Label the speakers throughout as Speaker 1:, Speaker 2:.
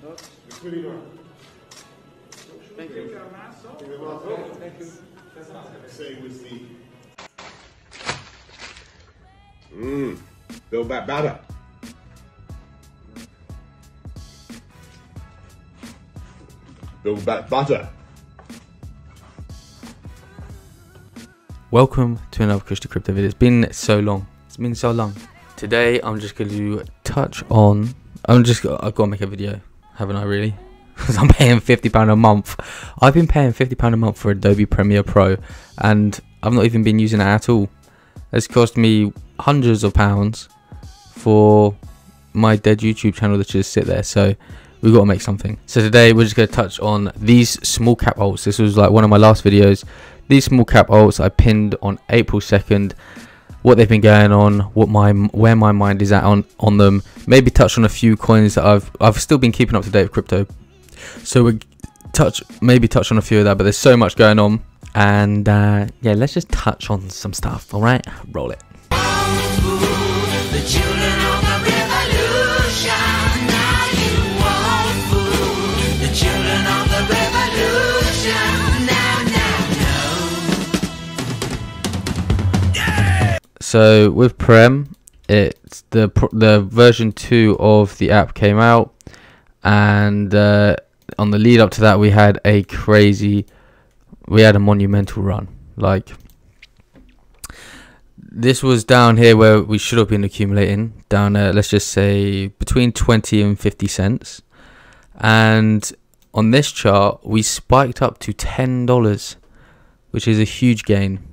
Speaker 1: Thank you. Thank you.
Speaker 2: Same with the. Mmm. Batter. Build back butter.
Speaker 1: Welcome to another Cushty Crypto video. It's been so long. It's been so long. Today I'm just going to touch on. I'm just. I've got to make a video, haven't I? Really? Because I'm paying fifty pound a month. I've been paying fifty pound a month for Adobe Premiere Pro, and I've not even been using it at all. It's cost me hundreds of pounds for my dead YouTube channel that just sit there. So we've got to make something. So today we're just going to touch on these small cap alts. This was like one of my last videos. These small cap alts I pinned on April 2nd. What they've been going on, what my where my mind is at on on them. Maybe touch on a few coins that I've I've still been keeping up to date with crypto. So we touch maybe touch on a few of that, but there's so much going on. And uh, yeah, let's just touch on some stuff. All right, roll it. So with Prem, it's the the version two of the app came out, and uh, on the lead up to that, we had a crazy, we had a monumental run. Like this was down here where we should have been accumulating down at let's just say between 20 and 50 cents and on this chart we spiked up to $10 which is a huge gain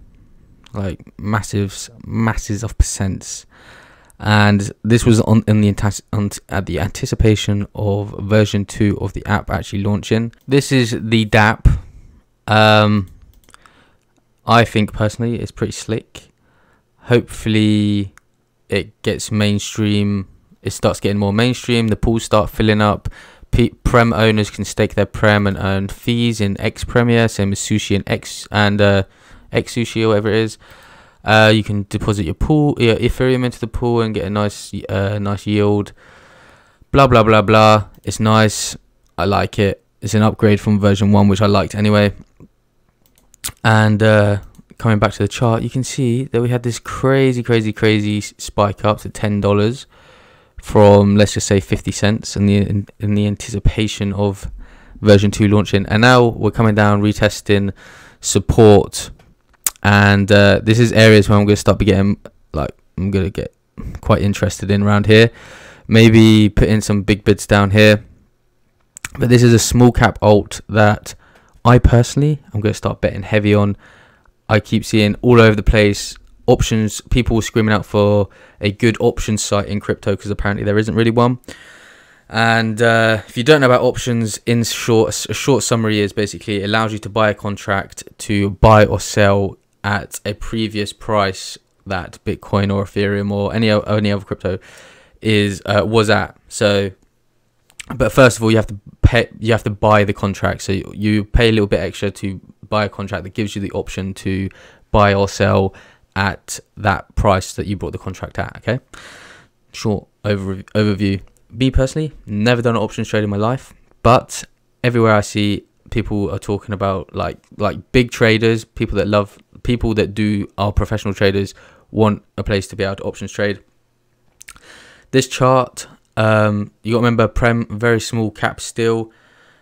Speaker 1: like massive masses of percents. And this was on in the on, at the anticipation of version 2 of the app actually launching. This is the dap. Um i think personally it's pretty slick. Hopefully it gets mainstream it starts getting more mainstream the pools start filling up. P- prem owners can stake their prem and earn fees in x Premia same as sushi and x and uh x sushi or whatever it is uh you can deposit your pool your ethereum into the pool and get a nice uh nice yield. Blah blah blah blah. It's nice. I like it. It's an upgrade from version 1 which i liked anyway. And uh coming back to the chart, you can see that we had this crazy, crazy, crazy spike up to ten dollars from let's just say fifty cents in the in, in the anticipation of version two launching, and now we're coming down, retesting support, and uh, this is areas where I'm going to start getting like I'm going to get quite interested in around here. Maybe put in some big bids down here, but this is a small cap alt that I personally I'm going to start betting heavy on. I keep seeing all over the place options. People screaming out for a good options site in crypto because apparently there isn't really one. And uh, if you don't know about options, in short, a short summary is basically it allows you to buy a contract to buy or sell at a previous price that Bitcoin or Ethereum or any any other crypto is uh, was at. So, but first of all, you have to pay. You have to buy the contract. So you, pay a little bit extra to buy a contract that gives you the option to buy or sell at that price that you bought the contract at. Okay, short over overview. Me personally, never done an options trade in my life, but everywhere I see people are talking about like like big traders, people that love people that do are professional traders want a place to be able to options trade. This chart, um, you got to remember Prem very small cap still.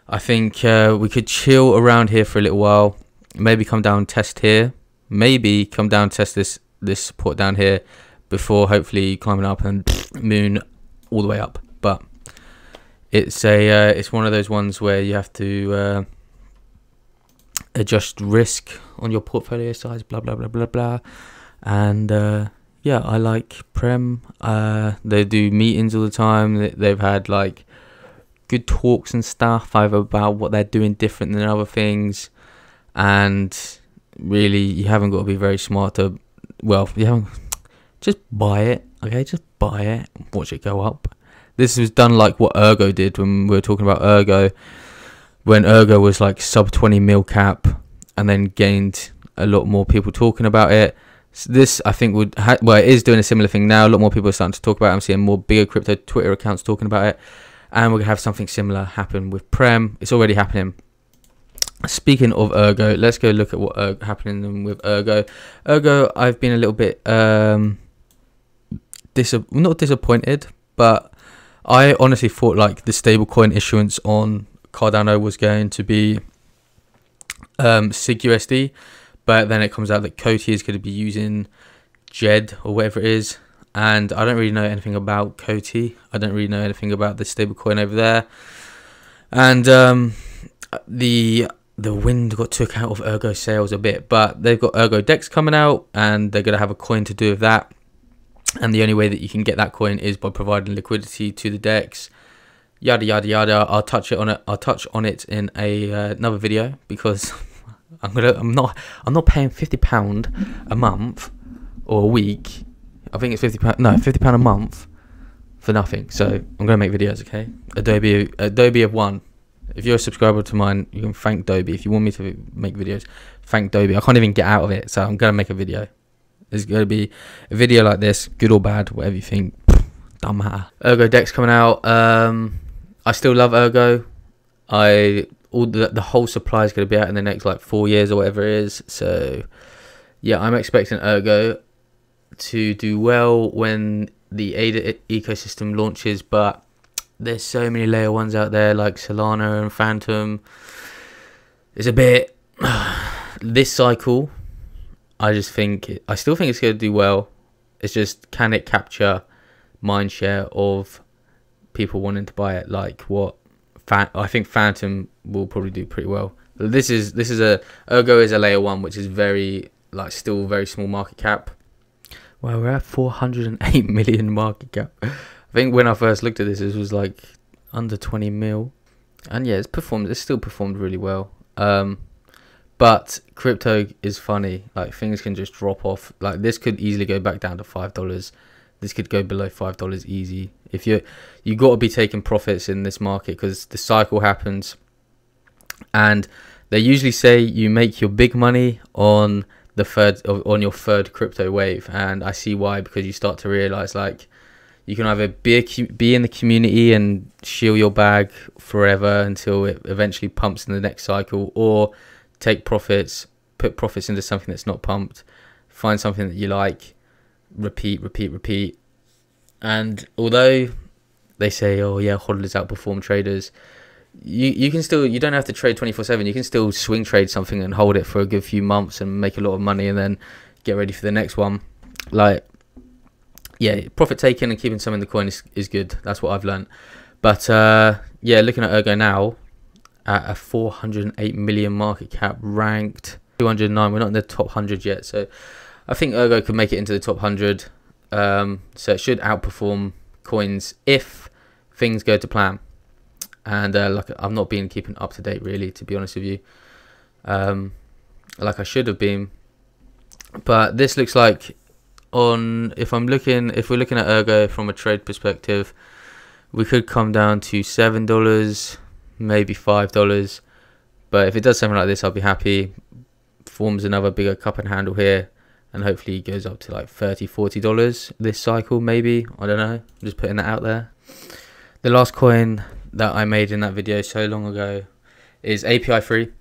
Speaker 1: I think uh, we could chill around here for a little while. Maybe come down test here. Maybe come down test this this support down here before hopefully climbing up and moon all the way up. But it's a uh, it's one of those ones where you have to uh, adjust risk on your portfolio size. Blah blah blah blah blah. And uh, yeah, I like Prem. Uh, they do meetings all the time. They- They've had like good talks and stuff either about what they're doing different than other things and really you haven't got to be very smart to well you haven't just buy it okay just buy it watch it go up this was done like what ergo did when we were talking about ergo when ergo was like sub 20 mil cap and then gained a lot more people talking about it so this i think would ha- well it is doing a similar thing now a lot more people are starting to talk about it i'm seeing more bigger crypto twitter accounts talking about it and we're gonna have something similar happen with Prem. It's already happening. Speaking of Ergo, let's go look at what er- happening with Ergo. Ergo, I've been a little bit um, dis- not disappointed, but I honestly thought like the stablecoin issuance on Cardano was going to be um, SigUSD, but then it comes out that COTI is going to be using Djed or whatever it is, and I don't really know anything about COTI. I don't really know anything about the stablecoin over there, and um, the the wind got took out of Ergo sails a bit, but they've got Ergo Dex coming out, and they're going to have a coin to do with that. And the only way that you can get that coin is by providing liquidity to the Dex. Yada yada yada. I'll touch it on it. I'll touch on it in a uh, another video because I'm gonna. I'm not. I'm not paying fifty pound a month or a week. I think it's fifty pound. No, fifty pound a month for nothing. So I'm gonna make videos. Okay. Adobe. Adobe have won. If you're a subscriber to mine, you can thank Adobe. If you want me to make videos, thank Adobe. I can't even get out of it, so I'm gonna make a video. There's gonna be a video like this, good or bad, whatever you think. Don't matter. Ergo Dex coming out. Um, I still love Ergo. I all the the whole supply is gonna be out in the next like four years or whatever it is. So yeah, I'm expecting Ergo to do well when the ADA ecosystem launches, but there's so many layer ones out there like Solana and Fantom. It's a bit this cycle. I just think I still think it's going to do well. It's just can it capture mind share of people wanting to buy it? Like what? Fa- I think Fantom will probably do pretty well. This is this is a Ergo is a layer one, which is very like still very small market cap. Well, we're at 408 million market cap. I think when I first looked at this, it was like under 20 mil, and yeah, it's performed. It's still performed really well. Um, but crypto is funny. Like things can just drop off. Like this could easily go back down to five dollars. This could go below five dollars easy. If you you got to be taking profits in this market because the cycle happens, and they usually say you make your big money on the third on your third crypto wave, and I see why because you start to realize like you can either be a, be in the community and shield your bag forever until it eventually pumps in the next cycle, or take profits, put profits into something that's not pumped, find something that you like, repeat, repeat, repeat. And although they say, oh yeah, hodlers outperform traders, you you can still you don't have to trade 24/7. You can still swing trade something and hold it for a good few months and make a lot of money and then get ready for the next one. Like yeah, profit taking and keeping some in the coin is, is good. That's what I've learned. But uh, yeah, looking at Ergo now, at a 408 million market cap, ranked 209. We're not in the top 100 yet, so I think Ergo could make it into the top 100. Um, so it should outperform coins if things go to plan. And uh, like I've not been keeping up to date really, to be honest with you. Um, like I should have been, but this looks like on if I'm looking if we're looking at Ergo from a trade perspective, we could come down to seven dollars, maybe five dollars. But if it does something like this, I'll be happy. Forms another bigger cup and handle here, and hopefully it goes up to like 30 40 dollars this cycle, maybe. I don't know. I'm just putting that out there. The last coin that I made in that video so long ago is API 3.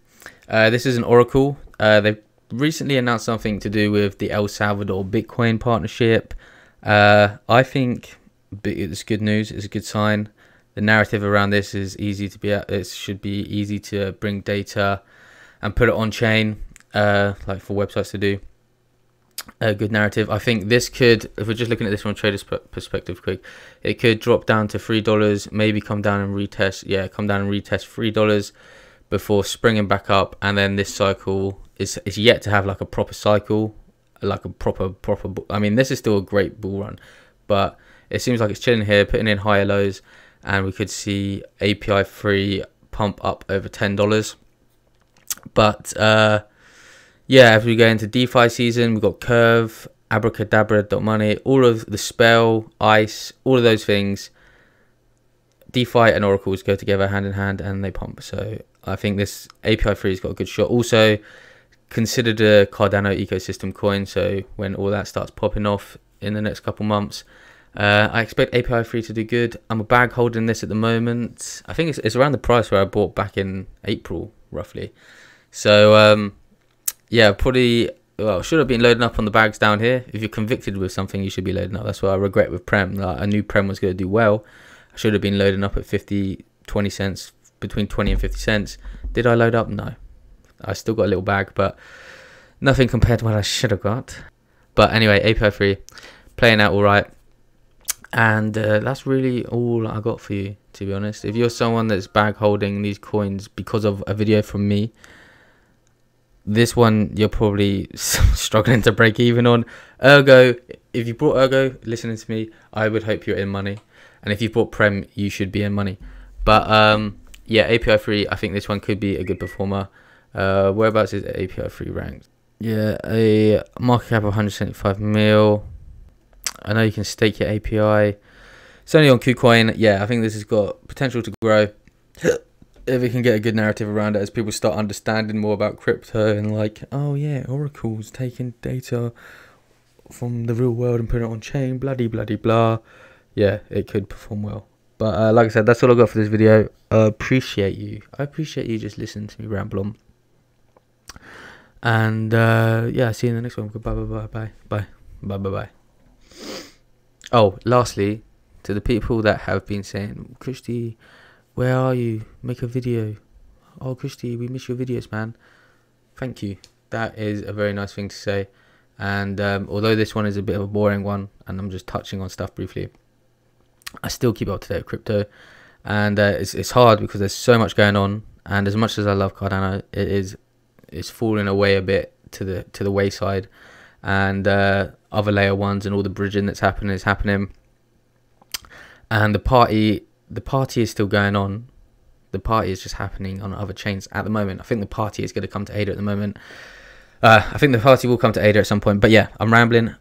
Speaker 1: Uh, this is an Oracle. Uh, they've recently announced something to do with the El Salvador Bitcoin partnership. Uh, I think it's good news. It's a good sign. The narrative around this is easy to be. It should be easy to bring data and put it on chain, uh, like for websites to do. A good narrative. I think this could, if we're just looking at this from a trader's perspective, quick, it could drop down to three dollars. Maybe come down and retest. Yeah, come down and retest three dollars before springing back up, and then this cycle is is yet to have like a proper cycle, like a proper proper. I mean, this is still a great bull run, but it seems like it's chilling here, putting in higher lows, and we could see API 3 pump up over ten dollars. But uh, yeah, as we go into DeFi season, we've got Curve, Abracadabra, Money, all of the spell, ice, all of those things. DeFi and oracles go together hand in hand, and they pump. So I think this API 3 has got a good shot. Also, consider the Cardano ecosystem coin. So when all that starts popping off in the next couple months, Uh, I expect API 3 to do good. I'm a bag holding this at the moment. I think it's, it's around the price where I bought back in April, roughly. So um, yeah, probably well should have been loading up on the bags down here. If you're convicted with something, you should be loading up. That's what I regret with Prem. Like, I knew Prem was going to do well. I should have been loading up at 50, 20 cents, between 20 and 50 cents. Did I load up? No. I still got a little bag, but nothing compared to what I should have got. But anyway, API 3, playing out all right. And uh, that's really all I got for you, to be honest. If you're someone that's bag holding these coins because of a video from me, this one you're probably struggling to break even on. Ergo, if you brought Ergo, listening to me, I would hope you're in money. And if you bought Prem, you should be in money. But um, yeah, API 3. I think this one could be a good performer. Uh, whereabouts is API 3 ranked? Yeah, a market cap of 175 mil. I know you can stake your API. It's only on KuCoin. Yeah, I think this has got potential to grow. If we can get a good narrative around it as people start understanding more about crypto and like, oh yeah, Oracle's taking data from the real world and putting it on chain, bloody bloody blah. Yeah, it could perform well. But uh, like I said, that's all I got for this video. I appreciate you. I appreciate you just listening to me ramble on. And uh, yeah, see you in the next one. Goodbye, bye, bye, bye, bye, bye, bye, bye. Oh, lastly, to the people that have been saying, Cushty, where are you? Make a video. Oh, Cushty, we miss your videos, man. Thank you. That is a very nice thing to say. And um, although this one is a bit of a boring one, and I'm just touching on stuff briefly, I still keep up to date with crypto. And uh, it's, it's hard because there's so much going on. And as much as I love Cardano, it is it's falling away a bit to the to the wayside. And uh, other layer ones and all the bridging that's happening is happening. And the party the party is still going on. The party is just happening on other chains at the moment. I think the party is going to come to Ada at the moment. Uh, I think the party will come to Ada at some point. But yeah, I'm rambling.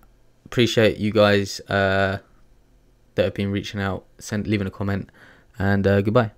Speaker 1: Appreciate you guys uh, that have been reaching out, send leaving a comment, and uh, goodbye.